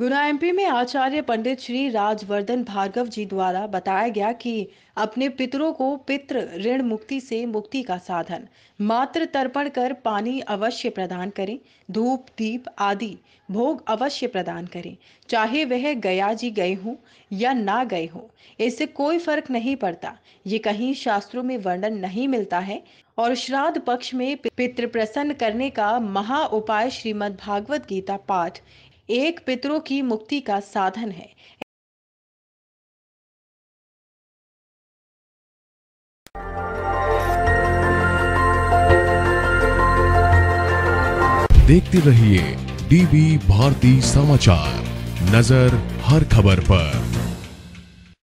गुना MP में आचार्य पंडित श्री राजवर्धन भार्गव जी द्वारा बताया गया कि अपने पितरों को पितृ ऋण मुक्ति से मुक्ति का साधन, मात्र तर्पण कर पानी अवश्य प्रदान करें, धूप, दीप आदि भोग अवश्य प्रदान करें, चाहे वह गया जी गए हों या ना गए हों, इससे कोई फ़र्क नहीं पड़ता। ये कहीं शास्त्रों में वर्णन नहीं मिलता है और श्राद्ध पक्ष में पितृ प्रसन्न करने का महा उपाय श्रीमद् भागवत गीता पाठ एक पितरों की मुक्ति का साधन है। देखते रहिए डीबी भारती समाचार। नज़र हर खबर पर।